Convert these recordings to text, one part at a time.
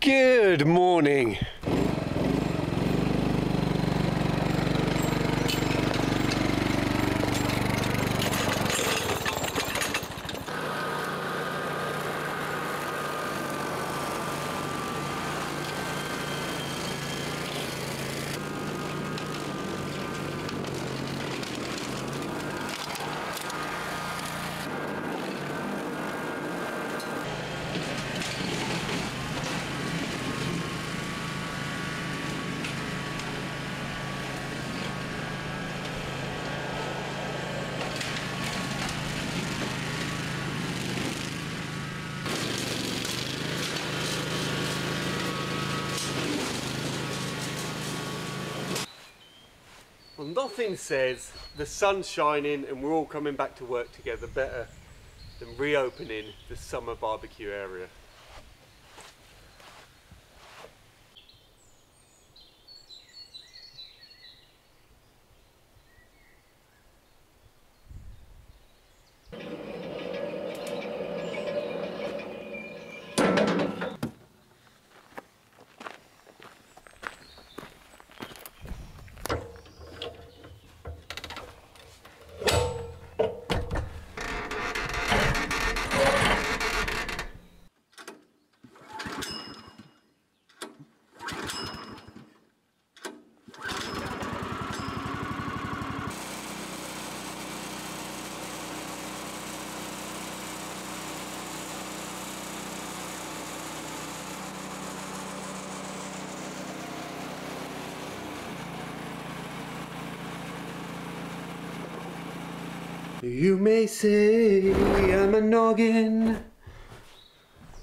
Good morning. Nothing says the sun's shining and we're all coming back to work together better than reopening the summer barbecue area. You may say I'm a noggin,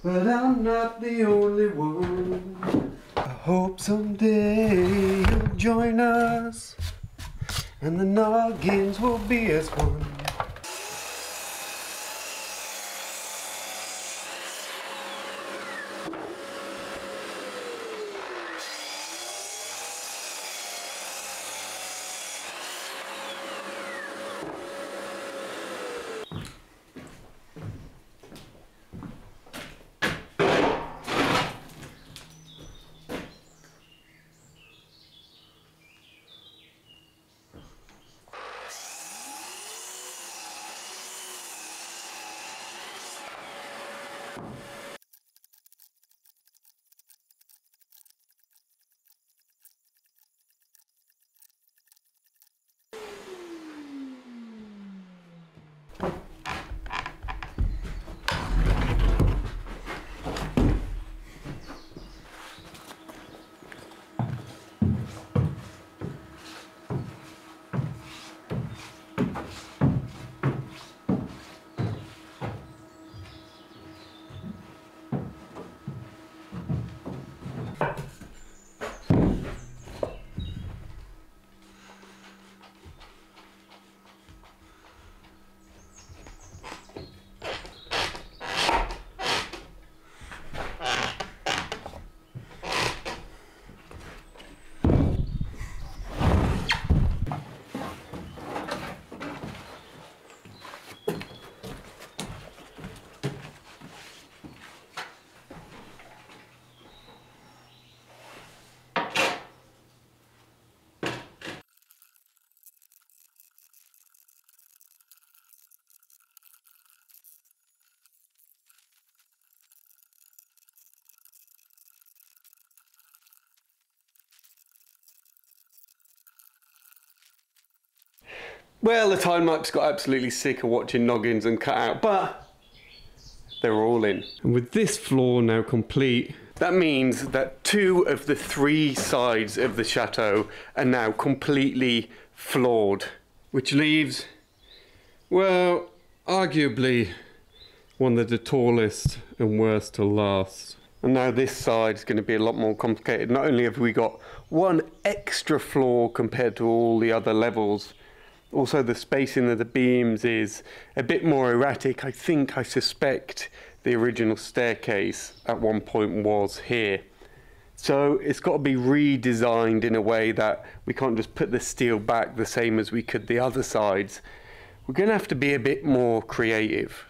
but I'm not the only one. I hope someday you'll join us, and the noggins will be as one. Well, the time lapse got absolutely sick of watching noggins and cut out, but they're all in. And with this floor now complete, that means that two of the three sides of the chateau are now completely floored, which leaves, well, arguably one of the tallest and worst to last. And now this side is going to be a lot more complicated. Not only have we got one extra floor compared to all the other levels, also the spacing of the beams is a bit more erratic. I think, I suspect the original staircase at one point was here. So it's got to be redesigned in a way that we can't just put the steel back the same as we could the other sides. We're going to have to be a bit more creative.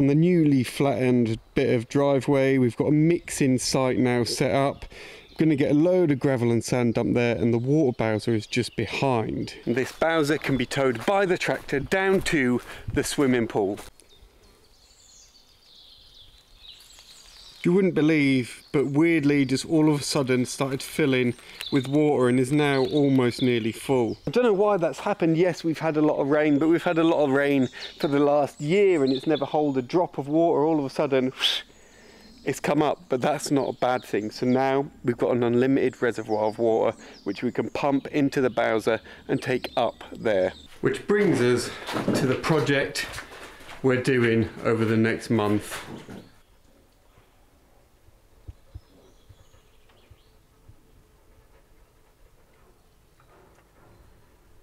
On the newly flattened bit of driveway. We've got a mixing site now set up. I'm Going to get a load of gravel and sand dumped there and the water bowser is just behind. This bowser can be towed by the tractor down to the swimming pool. You wouldn't believe, but weirdly just all of a sudden started filling with water and is now almost nearly full. I don't know why that's happened. Yes, we've had a lot of rain, but we've had a lot of rain for the last year and it's never held a drop of water. All of a sudden, it's come up, but that's not a bad thing. So now we've got an unlimited reservoir of water, which we can pump into the Bowser and take up there. Which brings us to the project we're doing over the next month.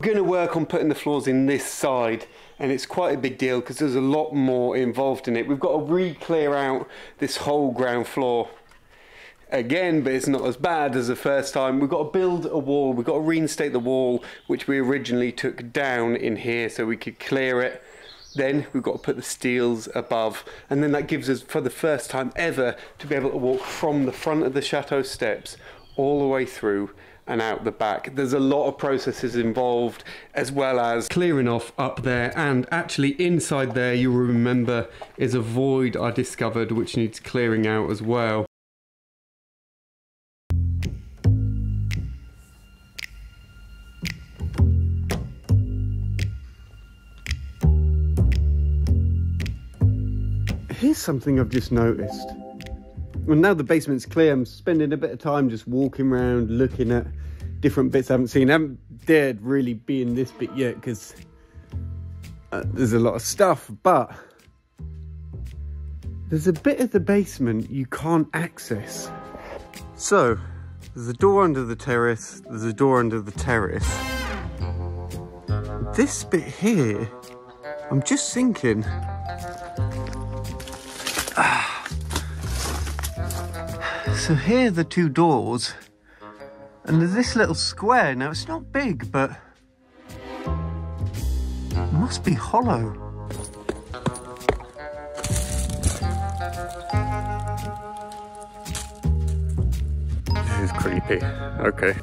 Going to work on putting the floors in this side and it's quite a big deal because there's a lot more involved in it. We've got to re-clear out this whole ground floor again but it's not as bad as the first time. We've got to build a wall. We've got to reinstate the wall which we originally took down in here so we could clear it. Then we've got to put the steels above and then that gives us for the first time ever to be able to walk from the front of the chateau steps all the way through and out the back. There's a lot of processes involved as well as clearing off up there and actually inside there you will remember is a void I discovered which needs clearing out as well. Here's something I've just noticed. Well, now the basement's clear, I'm spending a bit of time just walking around, looking at different bits I haven't seen. I haven't dared really be in this bit yet because uh, there's a lot of stuff, but there's a bit of the basement you can't access. So, there's a door under the terrace, there's a door under the terrace. This bit here, I'm just thinking, so here are the two doors. And there's this little square. Now, it's not big, but it must be hollow. This is creepy. Okay.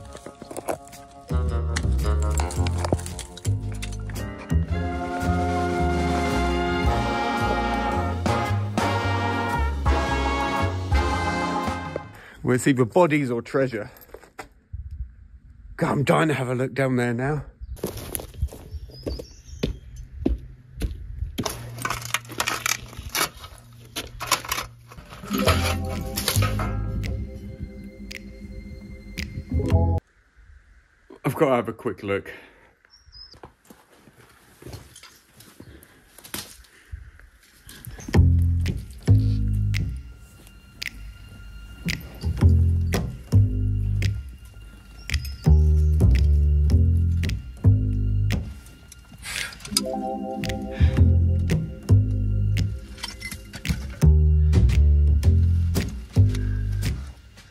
It's either bodies or treasure. God, I'm dying to have a look down there now. I've got to have a quick look.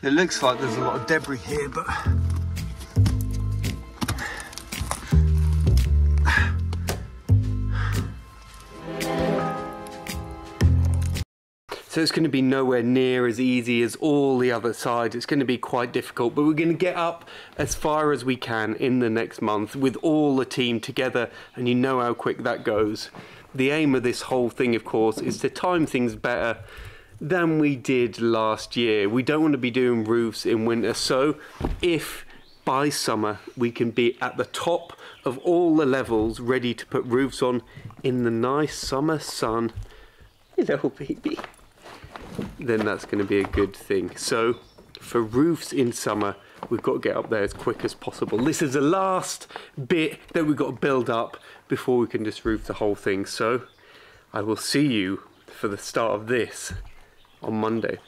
It looks like there's a lot of debris here, but So it's going to be nowhere near as easy as all the other sides. It's going to be quite difficult, but we're going to get up as far as we can in the next month with all the team together, and you know how quick that goes. The aim of this whole thing, of course, is to time things better than we did last year. We don't want to be doing roofs in winter. So if by summer we can be at the top of all the levels ready to put roofs on in the nice summer sun, hello baby, then that's going to be a good thing. So for roofs in summer, we've got to get up there as quick as possible. This is the last bit that we've got to build up before we can just roof the whole thing. So I will see you for the start of this on Monday.